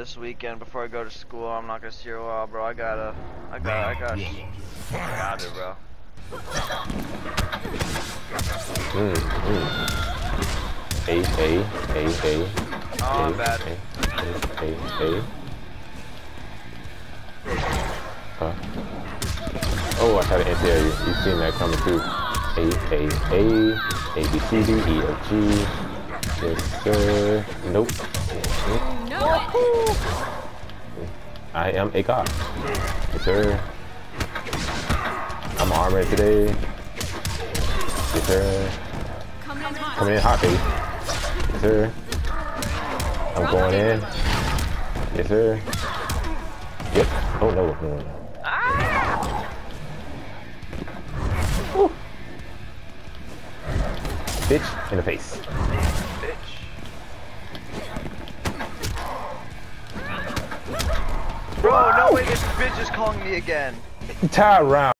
this weekend before I go to school. I'm not gonna see a while, bro. I gotta, I gotta, I got, I got it, bro. Mm, mm. A, A, A, A. Oh, I'm A, bad. A, A, A. Huh? Oh, I tried to anti you. You seen that coming too. A, A, A, A, B, C, D, E, F, G. Yes, sir. Nope. I am a god. Yes, sir. I'm armored today. Yes, sir. Coming in hot, baby. Yes, sir. I'm going in. Yes, sir. Yep. Oh, no, no, no. Woo. Bitch in the face. Bro, no way, this bitch is calling me again. Tie round.